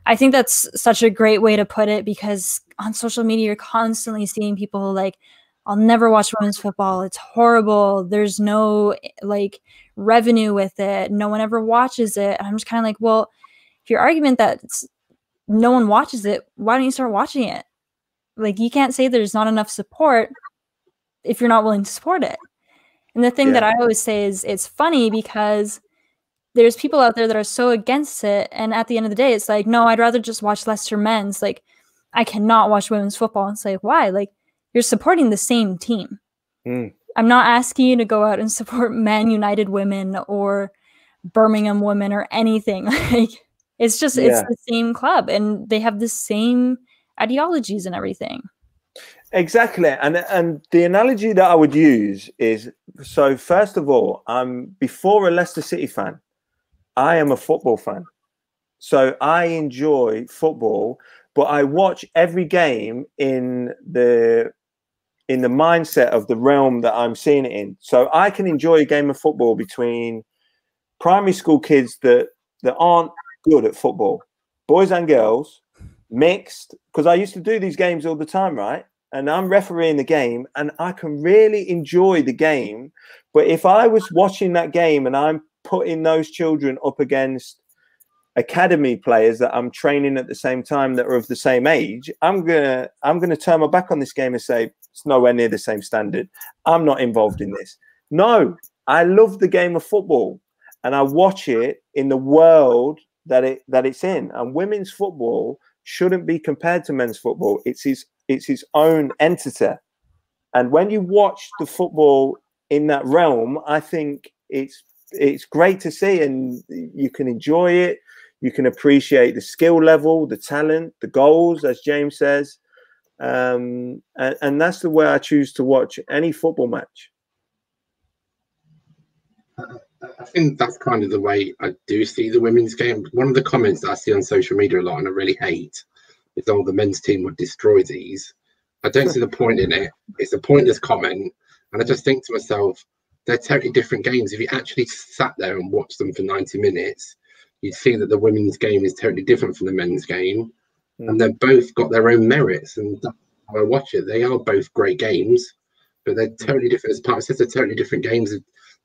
I think that's such a great way to put it because on social media, you're constantly seeing people like, I'll never watch women's football. It's horrible. There's no like revenue with it. No one ever watches it. And I'm just kind of like, well, if your argument that no one watches it, why don't you start watching it? Like you can't say there's not enough support if you're not willing to support it. And the thing yeah. that I always say is it's funny because there's people out there that are so against it and at the end of the day it's like no, I'd rather just watch Leicester men's like I cannot watch women's football. And it's like why? Like you're supporting the same team. Mm. I'm not asking you to go out and support Man United women or Birmingham women or anything. Like it's just yeah. it's the same club and they have the same ideologies and everything. Exactly. And and the analogy that I would use is so first of all, I'm before a Leicester City fan, I am a football fan. So I enjoy football, but I watch every game in the in the mindset of the realm that I'm seeing it in. So I can enjoy a game of football between primary school kids that that aren't good at football, boys and girls, mixed. Because I used to do these games all the time, right? And I'm refereeing the game, and I can really enjoy the game. But if I was watching that game and I'm putting those children up against academy players that I'm training at the same time that are of the same age, I'm gonna I'm gonna turn my back on this game and say it's nowhere near the same standard. I'm not involved in this. No, I love the game of football and I watch it in the world that it that it's in. And women's football shouldn't be compared to men's football. It's its it's its own entity. And when you watch the football in that realm, I think it's it's great to see and you can enjoy it. You can appreciate the skill level, the talent, the goals, as James says. Um, and, and that's the way I choose to watch any football match. I think that's kind of the way I do see the women's game. One of the comments that I see on social media a lot and I really hate is, oh, the men's team would destroy these. I don't see the point in it. It's a pointless comment. And I just think to myself, they're totally different games. If you actually sat there and watched them for 90 minutes, you'd see that the women's game is totally different from the men's game. Mm. And they've both got their own merits. And how I watch it, they are both great games, but they're totally different. As part of they're totally different games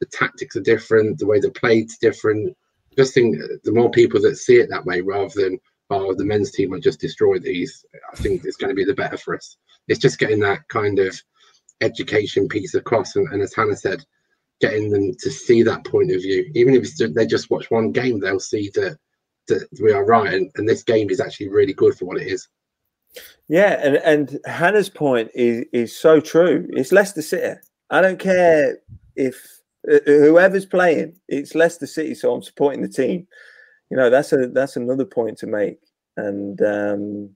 the tactics are different, the way they're played is different. Just think the more people that see it that way rather than oh the men's team will just destroy these, I think it's going to be the better for us. It's just getting that kind of education piece across. And, and as Hannah said, getting them to see that point of view. Even if they just watch one game, they'll see that that we are right, and, and this game is actually really good for what it is. Yeah, and and Hannah's point is is so true. It's Leicester City. I don't care if uh, whoever's playing, it's Leicester City, so I'm supporting the team. You know, that's a that's another point to make, and um,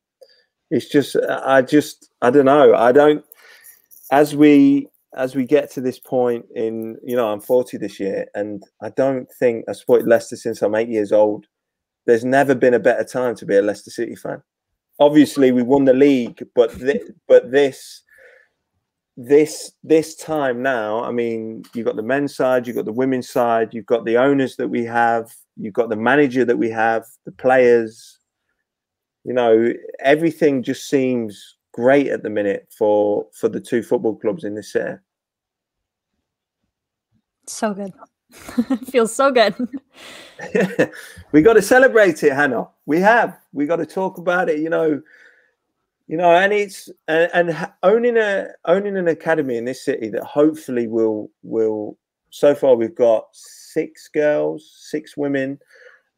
it's just I just I don't know. I don't as we as we get to this point in you know I'm 40 this year, and I don't think I've supported Leicester since I'm eight years old. There's never been a better time to be a Leicester City fan. Obviously, we won the league, but th- but this this this time now, I mean, you've got the men's side, you've got the women's side, you've got the owners that we have, you've got the manager that we have, the players. You know, everything just seems great at the minute for for the two football clubs in this city. So good. Feels so good. we got to celebrate it, Hannah. We have. We got to talk about it. You know, you know, and it's and, and owning a owning an academy in this city that hopefully will will. So far, we've got six girls, six women,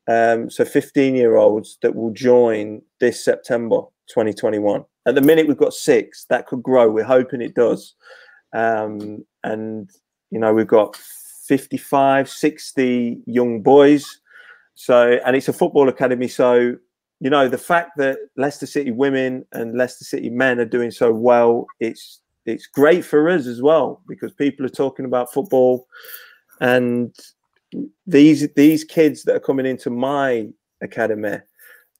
um, so 15 year olds that will join this September 2021. At the minute, we've got six. That could grow. We're hoping it does. Um, and you know, we've got 55, 60 young boys. So, and it's a football academy. So you know, the fact that Leicester City women and Leicester City men are doing so well, it's it's great for us as well because people are talking about football, and these these kids that are coming into my academy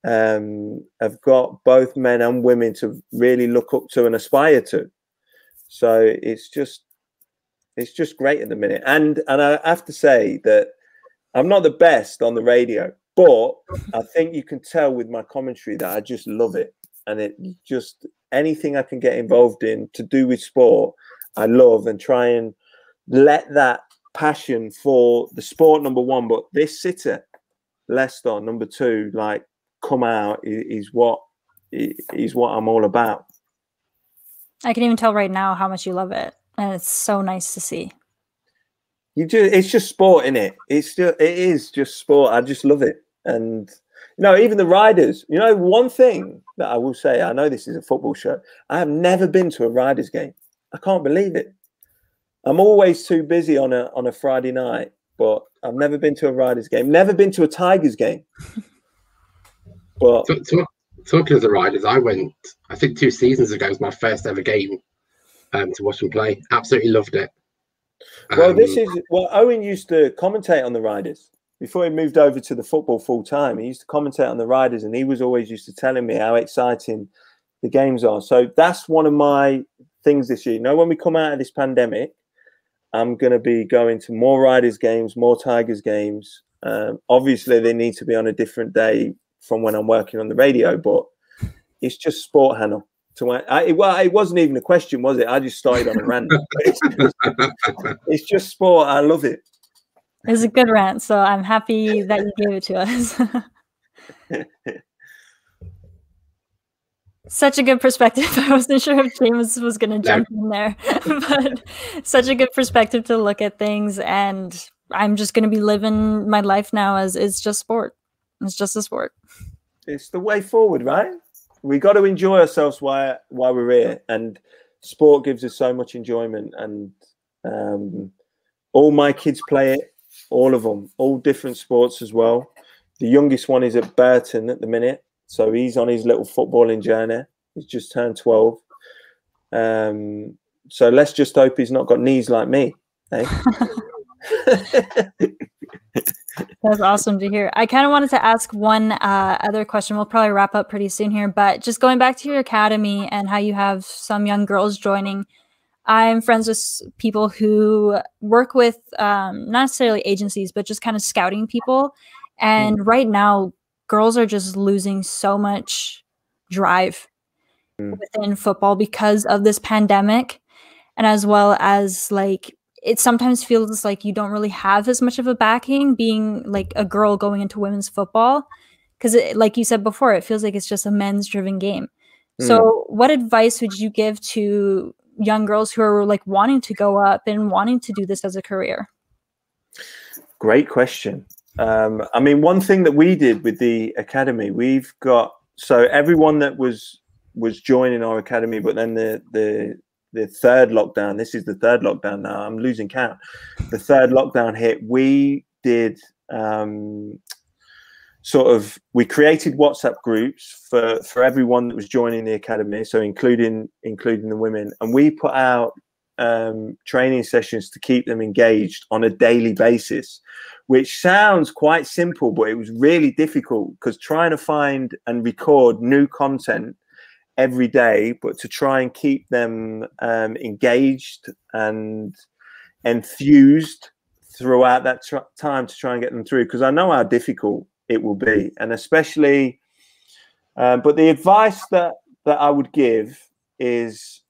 um, have got both men and women to really look up to and aspire to. So it's just it's just great at the minute, and and I have to say that I'm not the best on the radio but I think you can tell with my commentary that I just love it. And it just anything I can get involved in to do with sport, I love and try and let that passion for the sport number one, but this sitter, Leicester number two, like come out is, is what is what I'm all about. I can even tell right now how much you love it, and it's so nice to see. You do. It's just sport, in it. It's just. It is just sport. I just love it. And you know, even the riders. You know, one thing that I will say. I know this is a football show. I have never been to a riders game. I can't believe it. I'm always too busy on a on a Friday night, but I've never been to a riders game. Never been to a Tigers game. But talk, talk, talking of the riders, I went. I think two seasons ago was my first ever game um, to watch them play. Absolutely loved it. Well, um, this is well. Owen used to commentate on the Riders before he moved over to the football full time. He used to commentate on the Riders, and he was always used to telling me how exciting the games are. So that's one of my things this year. You know, when we come out of this pandemic, I'm going to be going to more Riders games, more Tigers games. Um, obviously, they need to be on a different day from when I'm working on the radio, but it's just sport, Hannah to I, it, well, it wasn't even a question, was it? I just started on a rant. It's just, it's just sport. I love it. It's a good rant, so I'm happy that you gave it to us. such a good perspective. I wasn't sure if James was going to jump in there, but such a good perspective to look at things. And I'm just going to be living my life now as it's just sport. It's just a sport. It's the way forward, right? we got to enjoy ourselves while while we're here, and sport gives us so much enjoyment. And um, all my kids play it, all of them, all different sports as well. The youngest one is at Burton at the minute, so he's on his little footballing journey. He's just turned twelve. Um, so let's just hope he's not got knees like me. Eh? That's awesome to hear. I kind of wanted to ask one uh, other question. We'll probably wrap up pretty soon here, but just going back to your academy and how you have some young girls joining. I'm friends with people who work with um, not necessarily agencies, but just kind of scouting people. And mm. right now, girls are just losing so much drive mm. within football because of this pandemic, and as well as like it sometimes feels like you don't really have as much of a backing being like a girl going into women's football because like you said before it feels like it's just a men's driven game mm. so what advice would you give to young girls who are like wanting to go up and wanting to do this as a career Great question. Um, I mean, one thing that we did with the academy, we've got so everyone that was was joining our academy, but then the the the third lockdown. This is the third lockdown now. I'm losing count. The third lockdown hit. We did um, sort of we created WhatsApp groups for for everyone that was joining the academy, so including including the women, and we put out um, training sessions to keep them engaged on a daily basis, which sounds quite simple, but it was really difficult because trying to find and record new content every day, but to try and keep them um, engaged and enthused throughout that tr- time to try and get them through because I know how difficult it will be, and especially. Um, but the advice that that I would give is,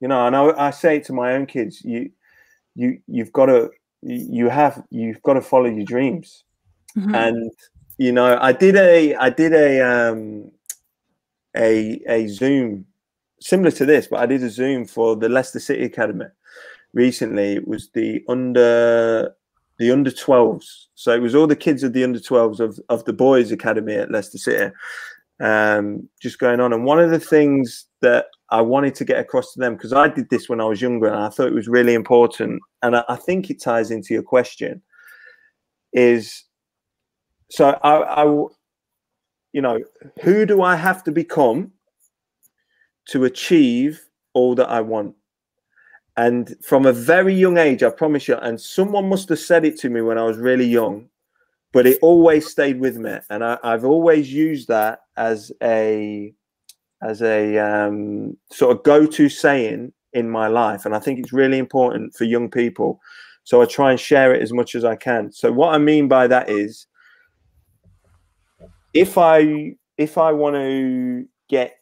you know, and I, I say it to my own kids: you, you, you've got to, you have, you've got to follow your dreams, mm-hmm. and you know, I did a, I did a, um, a, a Zoom similar to this, but I did a Zoom for the Leicester City Academy recently. It was the under the under 12s. So it was all the kids of the under 12s of, of the boys academy at Leicester City um, just going on. And one of the things that I wanted to get across to them, because I did this when I was younger and I thought it was really important, and I, I think it ties into your question, is so I, I, you know, who do I have to become to achieve all that I want? And from a very young age, I promise you, and someone must have said it to me when I was really young, but it always stayed with me. And I, have always used that as a as a um, sort of go-to saying in my life. And I think it's really important for young people. So I try and share it as much as I can. So what I mean by that is if I if I want to get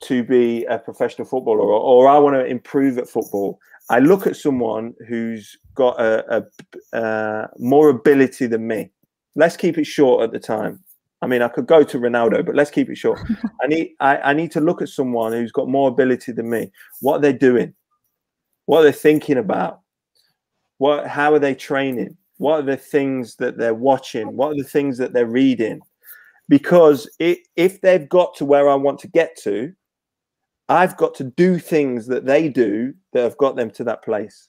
to be a professional footballer or, or I want to improve at football, I look at someone who's got a, a, a, more ability than me. Let's keep it short at the time. I mean, I could go to Ronaldo, but let's keep it short. I need I, I need to look at someone who's got more ability than me. What are they doing? What are they thinking about? What how are they training? What are the things that they're watching? What are the things that they're reading? Because it, if they've got to where I want to get to, I've got to do things that they do that have got them to that place.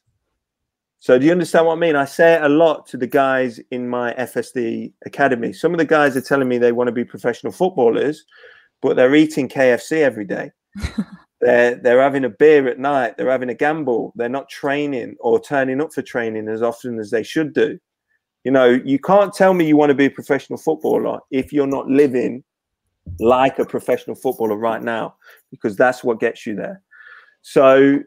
So do you understand what I mean? I say it a lot to the guys in my FSD academy. Some of the guys are telling me they want to be professional footballers, but they're eating KFC every day. they're they're having a beer at night. They're having a gamble. They're not training or turning up for training as often as they should do. You know, you can't tell me you want to be a professional footballer if you're not living like a professional footballer right now because that's what gets you there. So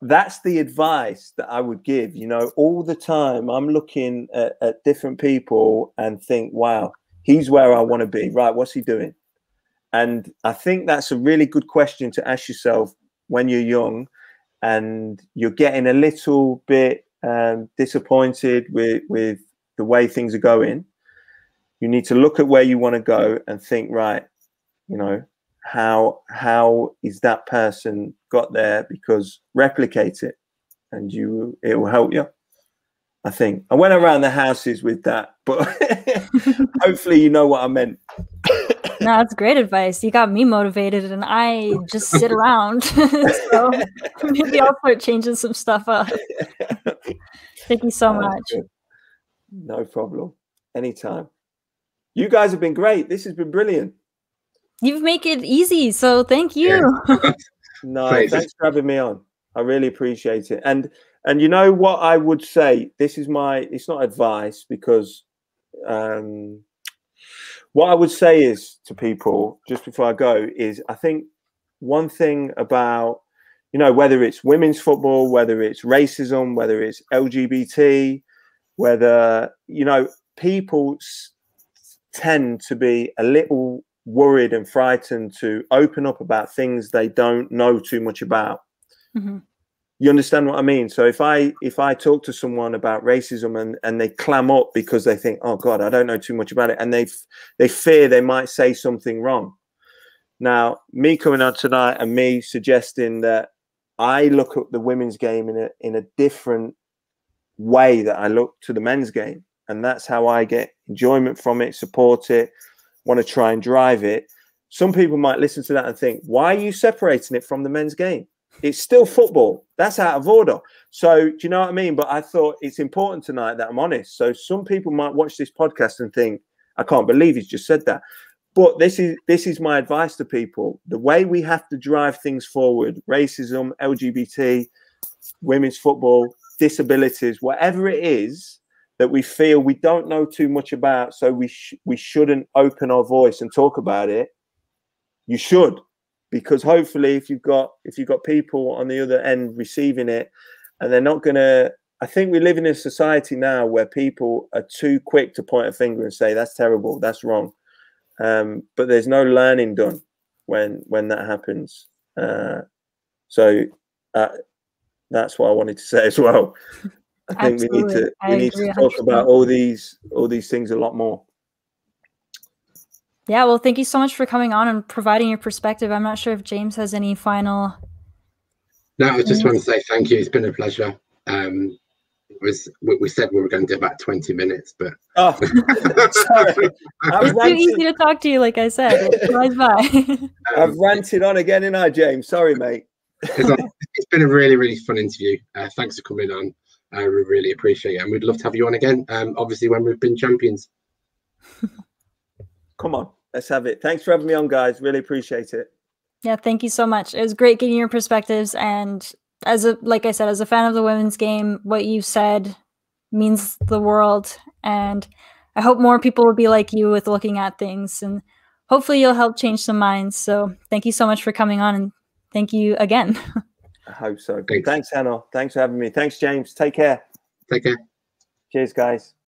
that's the advice that I would give. You know, all the time I'm looking at, at different people and think, wow, he's where I want to be. Right. What's he doing? And I think that's a really good question to ask yourself when you're young and you're getting a little bit um, disappointed with, with the way things are going. You need to look at where you want to go and think, right, you know, how how is that person got there? Because replicate it and you it will help you i think. I went around the houses with that but hopefully you know what i meant. No that's great advice. You got me motivated and i just sit around. So maybe i'll start changing some stuff up. Thank you so much no problem anytime you guys have been great this has been brilliant You've make it easy, so thank you. Yeah. no, thanks for having me on. I really appreciate it. And and you know what I would say? This is my. It's not advice because um, what I would say is to people just before I go is I think one thing about you know whether it's women's football, whether it's racism, whether it's LGBT, whether you know people tend to be a little worried and frightened to open up about things they don't know too much about. Mm-hmm. You understand what I mean? So if I if I talk to someone about racism and and they clam up because they think, oh God, I don't know too much about it, and they they fear they might say something wrong. Now, me coming on tonight and me suggesting that I look at the women's game in a in a different way that I look to the men's game. And that's how I get enjoyment from it, support it, want to try and drive it. Some people might listen to that and think, why are you separating it from the men's game? It's still football. That's out of order. So, do you know what I mean? But I thought it's important tonight that I'm honest. So, some people might watch this podcast and think, I can't believe he's just said that. But this is this is my advice to people. The way we have to drive things forward, racism, LGBT, women's football, disabilities, whatever it is that we feel we don't know too much about, so we sh- we shouldn't open our voice and talk about it. You should, because hopefully, if you've got if you've got people on the other end receiving it, and they're not gonna. I think we live in a society now where people are too quick to point a finger and say that's terrible, that's wrong, um, but there's no learning done when when that happens. Uh, so uh, that's what I wanted to say as well. I think Absolutely. we need to we need to talk 100%. about all these all these things a lot more. Yeah, well, thank you so much for coming on and providing your perspective. I'm not sure if James has any final. No, I just want to say thank you. It's been a pleasure. Um, it was we said we were going to do about 20 minutes, but oh, sorry. it's too easy to talk to you. Like I said, it flies by. I've ranted on again, and I, James. Sorry, mate it's been a really, really fun interview. Uh, thanks for coming on. I uh, really appreciate it. And we'd love to have you on again, um, obviously, when we've been champions. Come on, let's have it. Thanks for having me on, guys. Really appreciate it. Yeah, thank you so much. It was great getting your perspectives. And as a, like I said, as a fan of the women's game, what you said means the world. And I hope more people will be like you with looking at things. And hopefully you'll help change some minds. So thank you so much for coming on and thank you again. I hope so. Thanks. Thanks, Hannah. Thanks for having me. Thanks, James. Take care. Take care. Cheers, guys.